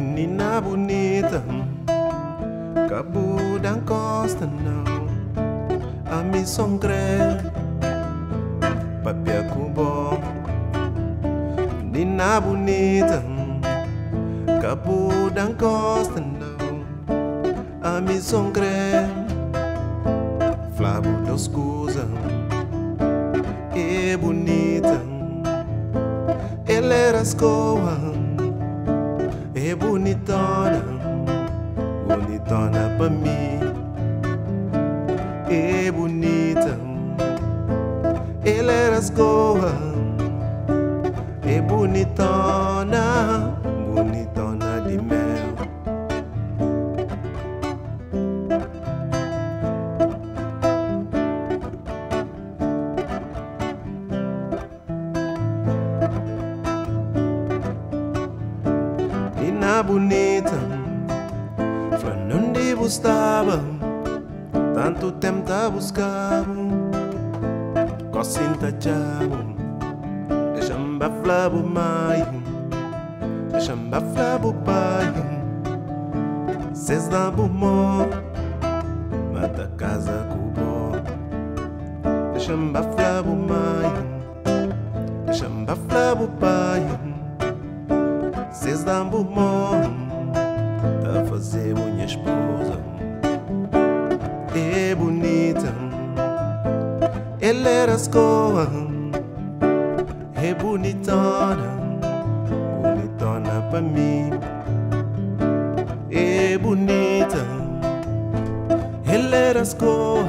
Nina bonita, Cabo da Costa não, a mim songre, papel cubo. Nina bonita, Cabo da Costa não, a mim songre, Flavo dos Cusa, é bonita, ela era escoa pra mim. É bonita, ela era escoa. É bonitona, bonitona de mel. Nina bonita, buscava, tanto tempo tá buscava, cocinta chavo, deixa-me flabo mai, deixa-me pai, cês da bumó, mata casa cubo, deixa-me flabo mai, deixa-me pai. Cês bom a fazer minha esposa. É bonita. Ela era escoa É bonitona. Bonitona pra mim. É bonita. Ela era escoa